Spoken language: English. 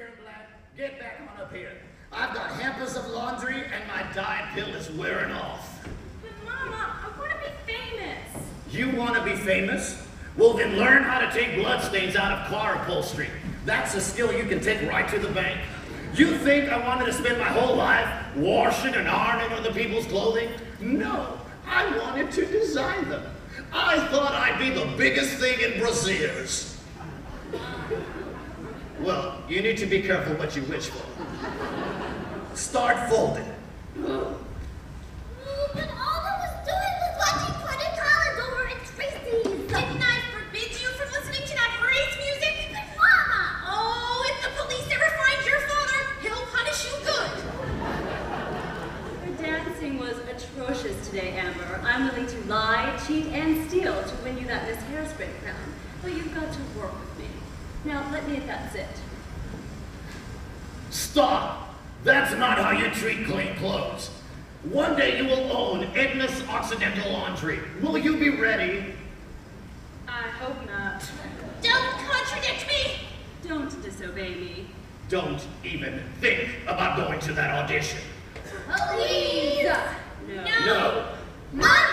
Turnblad, get back on up here. I've got hampers of laundry and my diet pill is wearing off. But Mama, I want to be famous. You want to be famous? Well, then learn how to take bloodstains out of car upholstery. That's a skill you can take right to the bank. You think I wanted to spend my whole life washing and ironing other people's clothing? No, I wanted to design them. I thought I'd be the biggest thing in brasiers. Well, you need to be careful what you wish for. Start folding. But all I was doing was watching Corny Collins over at Tracy's. Didn't I forbid you from listening to that praise music? But Mama! Oh, if the police ever find your father, he'll punish you good. Your dancing was atrocious today, Amber. I'm willing to lie, cheat, and steal to win you that Miss Hairspray crown. But you've got to work with me. Now, let me if that's it. Stop! That's not how you treat clean clothes. One day you will own Edna's Occidental Laundry. Will you be ready? I hope not. Don't contradict me. Don't disobey me. Don't even think about going to that audition. Please! No. No. Mother!